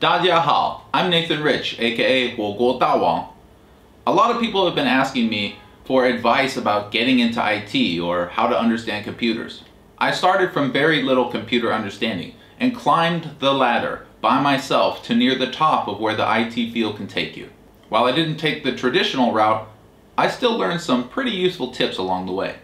Dadya Hao, I'm Nathan Rich, aka Huoguo A lot of people have been asking me for advice about getting into IT or how to understand computers. I started from very little computer understanding and climbed the ladder by myself to near the top of where the IT field can take you. While I didn't take the traditional route, I still learned some pretty useful tips along the way.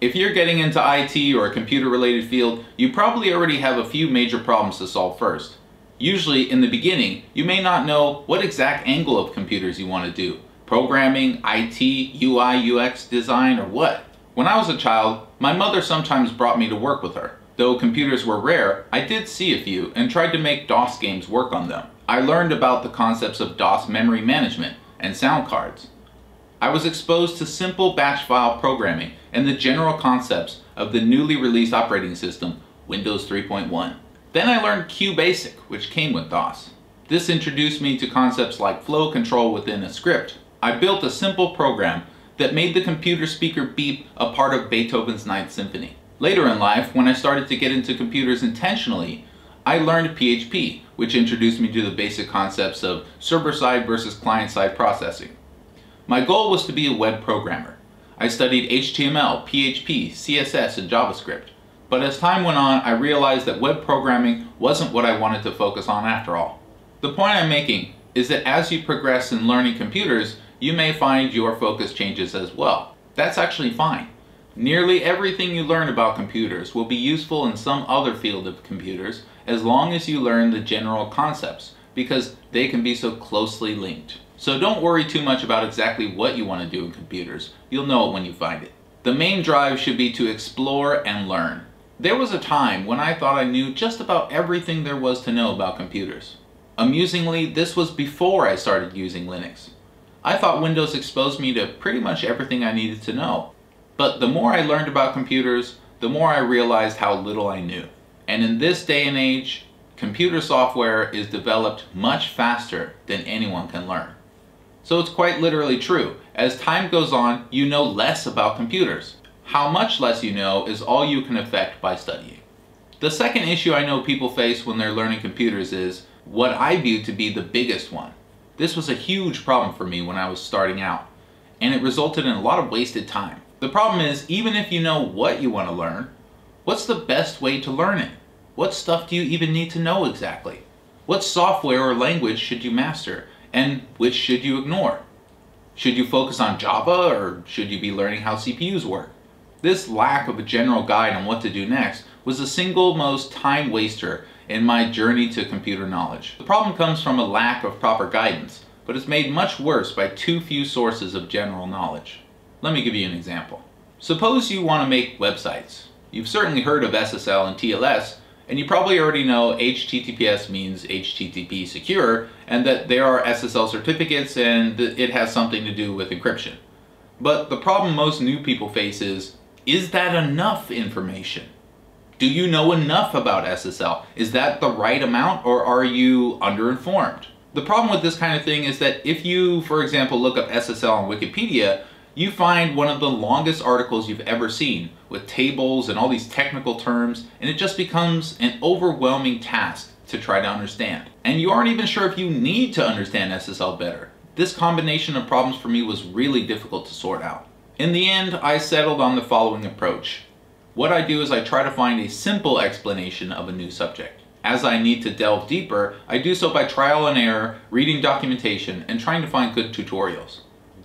If you're getting into IT or a computer related field, you probably already have a few major problems to solve first. Usually in the beginning, you may not know what exact angle of computers you want to do. Programming, IT, UI, UX design, or what? When I was a child, my mother sometimes brought me to work with her. Though computers were rare, I did see a few and tried to make DOS games work on them. I learned about the concepts of DOS memory management and sound cards. I was exposed to simple batch file programming and the general concepts of the newly released operating system, Windows 3.1. Then I learned QBasic, which came with DOS. This introduced me to concepts like flow control within a script. I built a simple program that made the computer speaker beep a part of Beethoven's Ninth Symphony. Later in life, when I started to get into computers intentionally, I learned PHP, which introduced me to the basic concepts of server-side versus client-side processing. My goal was to be a web programmer. I studied HTML, PHP, CSS, and JavaScript. But as time went on, I realized that web programming wasn't what I wanted to focus on after all. The point I'm making is that as you progress in learning computers, you may find your focus changes as well. That's actually fine. Nearly everything you learn about computers will be useful in some other field of computers as long as you learn the general concepts because they can be so closely linked. So don't worry too much about exactly what you want to do in computers. You'll know it when you find it. The main drive should be to explore and learn. There was a time when I thought I knew just about everything there was to know about computers. Amusingly, this was before I started using Linux. I thought Windows exposed me to pretty much everything I needed to know. But the more I learned about computers, the more I realized how little I knew. And in this day and age, computer software is developed much faster than anyone can learn. So it's quite literally true. As time goes on, you know less about computers. How much less you know is all you can affect by studying. The second issue I know people face when they're learning computers is what I view to be the biggest one. This was a huge problem for me when I was starting out, and it resulted in a lot of wasted time. The problem is, even if you know what you want to learn, what's the best way to learn it? What stuff do you even need to know exactly? What software or language should you master? And which should you ignore? Should you focus on Java or should you be learning how CPUs work? This lack of a general guide on what to do next was the single most time waster in my journey to computer knowledge. The problem comes from a lack of proper guidance, but it's made much worse by too few sources of general knowledge. Let me give you an example. Suppose you want to make websites. You've certainly heard of SSL and TLS, and you probably already know HTTPS means HTTP secure and that there are SSL certificates and it has something to do with encryption. But the problem most new people face is, is that enough information? Do you know enough about SSL? Is that the right amount or are you underinformed? The problem with this kind of thing is that if you, for example, look up SSL on Wikipedia, you find one of the longest articles you've ever seen with tables and all these technical terms, and it just becomes an overwhelming task to try to understand. And you aren't even sure if you need to understand SSL better. This combination of problems for me was really difficult to sort out. In the end, I settled on the following approach. What I do is I try to find a simple explanation of a new subject. As I need to delve deeper, I do so by trial and error, reading documentation, and trying to find good tutorials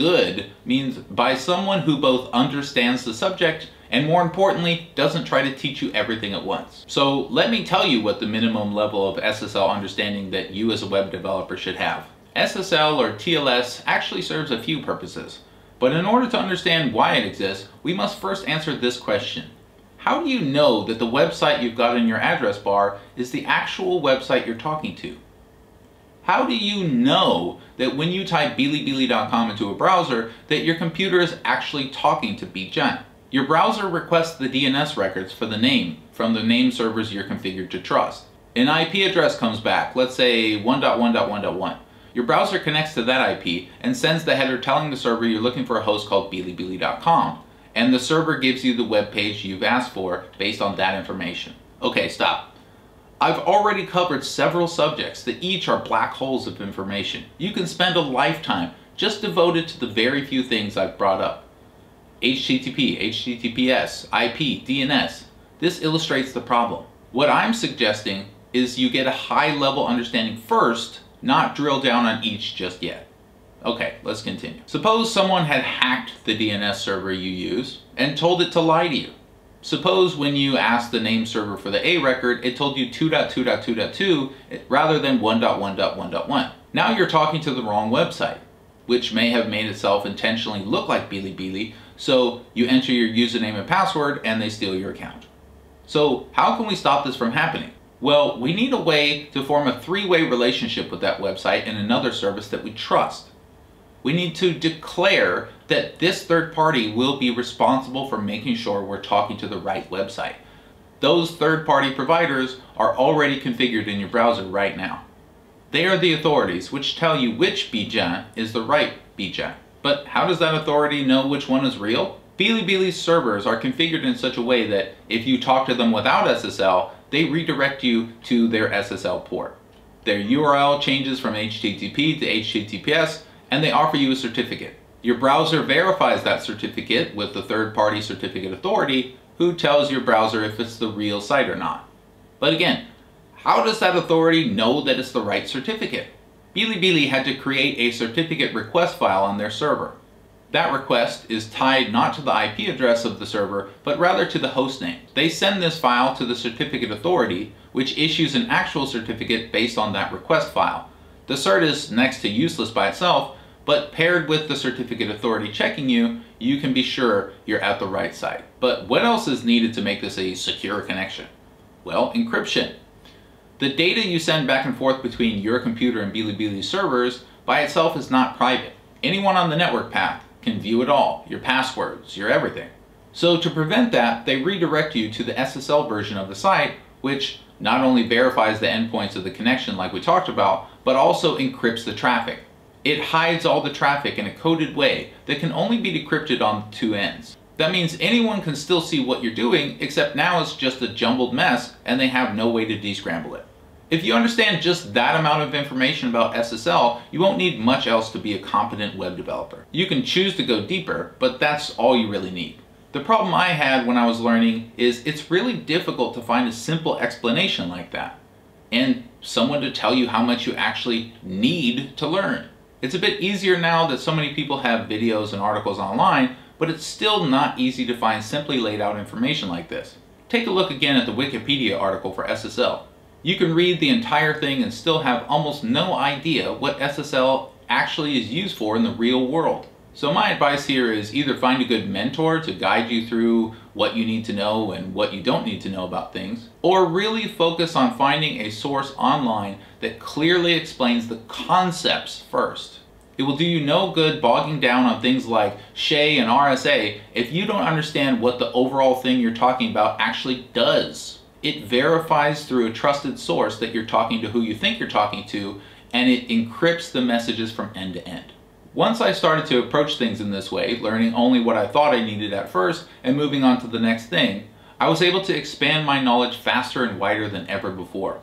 good means by someone who both understands the subject and more importantly, doesn't try to teach you everything at once. So let me tell you what the minimum level of SSL understanding that you as a web developer should have. SSL or TLS actually serves a few purposes, but in order to understand why it exists, we must first answer this question. How do you know that the website you've got in your address bar is the actual website you're talking to? How do you know that when you type bilibili.com into a browser that your computer is actually talking to BeatGen? Your browser requests the DNS records for the name from the name servers you're configured to trust. An IP address comes back, let's say 1.1.1.1. Your browser connects to that IP and sends the header telling the server you're looking for a host called bilibili.com and the server gives you the web page you've asked for based on that information. Okay, stop. I've already covered several subjects that each are black holes of information. You can spend a lifetime just devoted to the very few things I've brought up. HTTP, HTTPS, IP, DNS. This illustrates the problem. What I'm suggesting is you get a high level understanding first, not drill down on each just yet. Okay, let's continue. Suppose someone had hacked the DNS server you use and told it to lie to you. Suppose when you asked the name server for the A record, it told you 2.2.2.2 rather than 1.1.1.1. Now you're talking to the wrong website, which may have made itself intentionally look like Bilibili, so you enter your username and password and they steal your account. So how can we stop this from happening? Well, we need a way to form a three-way relationship with that website and another service that we trust we need to declare that this third party will be responsible for making sure we're talking to the right website. Those third party providers are already configured in your browser right now. They are the authorities which tell you which Bijan is the right Bijan. But how does that authority know which one is real? Bilibili's servers are configured in such a way that if you talk to them without SSL, they redirect you to their SSL port. Their URL changes from HTTP to HTTPS and they offer you a certificate. Your browser verifies that certificate with the third-party certificate authority who tells your browser if it's the real site or not. But again, how does that authority know that it's the right certificate? Bilibili had to create a certificate request file on their server. That request is tied not to the IP address of the server, but rather to the hostname. They send this file to the certificate authority, which issues an actual certificate based on that request file. The cert is next to useless by itself, but paired with the certificate authority checking you, you can be sure you're at the right site. But what else is needed to make this a secure connection? Well, encryption. The data you send back and forth between your computer and Bilibili servers by itself is not private. Anyone on the network path can view it all, your passwords, your everything. So to prevent that, they redirect you to the SSL version of the site, which not only verifies the endpoints of the connection like we talked about, but also encrypts the traffic. It hides all the traffic in a coded way that can only be decrypted on two ends. That means anyone can still see what you're doing, except now it's just a jumbled mess and they have no way to descramble it. If you understand just that amount of information about SSL, you won't need much else to be a competent web developer. You can choose to go deeper, but that's all you really need. The problem I had when I was learning is it's really difficult to find a simple explanation like that. And someone to tell you how much you actually need to learn. It's a bit easier now that so many people have videos and articles online, but it's still not easy to find simply laid out information like this. Take a look again at the Wikipedia article for SSL. You can read the entire thing and still have almost no idea what SSL actually is used for in the real world. So my advice here is either find a good mentor to guide you through what you need to know and what you don't need to know about things, or really focus on finding a source online that clearly explains the concepts first. It will do you no good bogging down on things like SHA and RSA if you don't understand what the overall thing you're talking about actually does. It verifies through a trusted source that you're talking to who you think you're talking to, and it encrypts the messages from end to end. Once I started to approach things in this way, learning only what I thought I needed at first and moving on to the next thing, I was able to expand my knowledge faster and wider than ever before.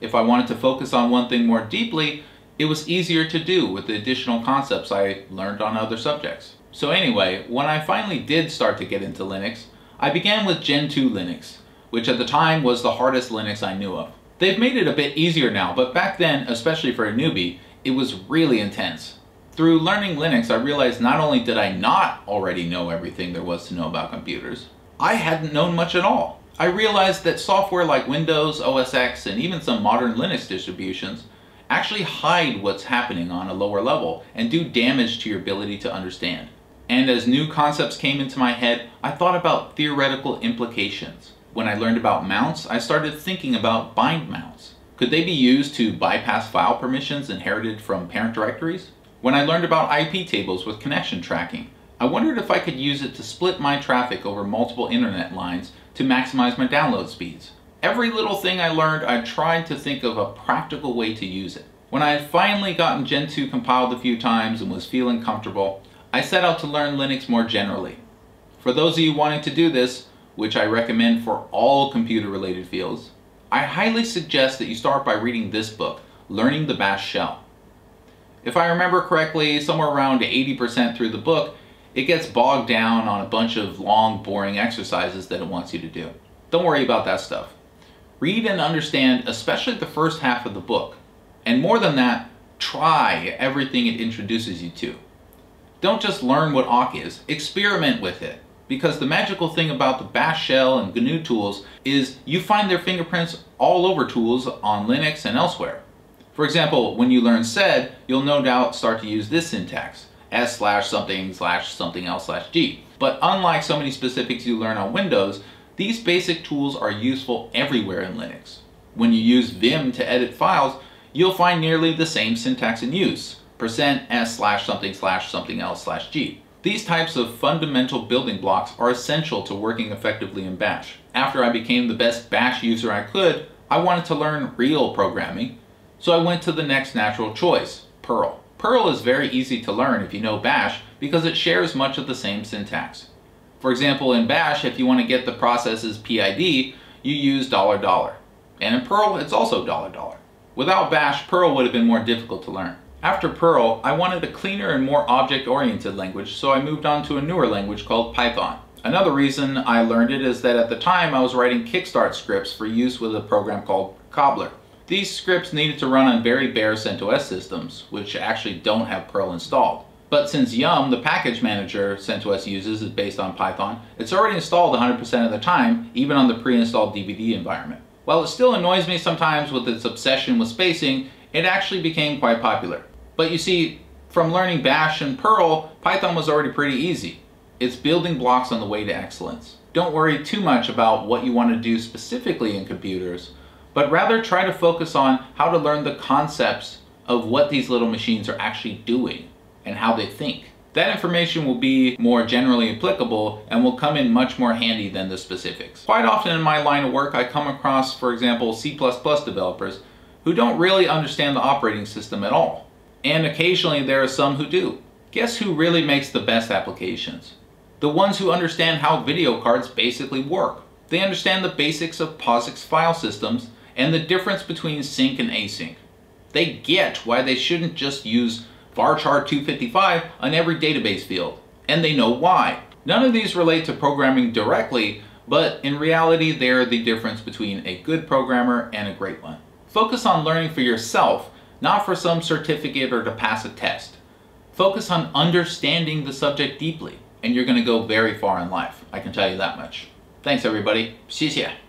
If I wanted to focus on one thing more deeply, it was easier to do with the additional concepts I learned on other subjects. So anyway, when I finally did start to get into Linux, I began with Gentoo Linux, which at the time was the hardest Linux I knew of. They've made it a bit easier now, but back then, especially for a newbie, it was really intense. Through learning Linux, I realized not only did I not already know everything there was to know about computers, I hadn't known much at all. I realized that software like Windows, OS X, and even some modern Linux distributions actually hide what's happening on a lower level and do damage to your ability to understand. And as new concepts came into my head, I thought about theoretical implications. When I learned about mounts, I started thinking about bind mounts. Could they be used to bypass file permissions inherited from parent directories? When I learned about iptables with connection tracking, I wondered if I could use it to split my traffic over multiple internet lines to maximize my download speeds. Every little thing I learned, I tried to think of a practical way to use it. When I had finally gotten Gentoo compiled a few times and was feeling comfortable, I set out to learn Linux more generally. For those of you wanting to do this, which I recommend for all computer related fields, I highly suggest that you start by reading this book, Learning the Bash Shell. If I remember correctly, somewhere around 80% through the book, it gets bogged down on a bunch of long, boring exercises that it wants you to do. Don't worry about that stuff. Read and understand especially the first half of the book. And more than that, try everything it introduces you to. Don't just learn what awk is, experiment with it. Because the magical thing about the bash shell and GNU tools is you find their fingerprints all over tools on Linux and elsewhere. For example, when you learn sed, you'll no doubt start to use this syntax, s slash something slash something else slash g. But unlike so many specifics you learn on Windows, these basic tools are useful everywhere in Linux. When you use vim to edit files, you'll find nearly the same syntax in use, percent %s slash something slash something else slash g. These types of fundamental building blocks are essential to working effectively in Bash. After I became the best Bash user I could, I wanted to learn real programming, so I went to the next natural choice, Perl. Perl is very easy to learn if you know Bash because it shares much of the same syntax. For example, in Bash, if you want to get the process's PID, you use $dollar $dollar. And in Perl, it's also $dollar $dollar. Without Bash, Perl would have been more difficult to learn. After Perl, I wanted a cleaner and more object-oriented language, so I moved on to a newer language called Python. Another reason I learned it is that at the time I was writing Kickstart scripts for use with a program called Cobbler. These scripts needed to run on very bare CentOS systems, which actually don't have Perl installed. But since Yum, the package manager CentOS uses, is based on Python, it's already installed 100% of the time, even on the pre-installed DVD environment. While it still annoys me sometimes with its obsession with spacing, it actually became quite popular. But you see, from learning Bash and Perl, Python was already pretty easy. It's building blocks on the way to excellence. Don't worry too much about what you want to do specifically in computers, but rather try to focus on how to learn the concepts of what these little machines are actually doing and how they think. That information will be more generally applicable and will come in much more handy than the specifics. Quite often in my line of work I come across, for example, C++ developers who don't really understand the operating system at all. And occasionally there are some who do. Guess who really makes the best applications? The ones who understand how video cards basically work. They understand the basics of POSIX file systems and the difference between sync and async. They get why they shouldn't just use varchar 255 on every database field, and they know why. None of these relate to programming directly, but in reality they're the difference between a good programmer and a great one. Focus on learning for yourself, not for some certificate or to pass a test. Focus on understanding the subject deeply, and you're going to go very far in life. I can tell you that much. Thanks everybody. 谢谢。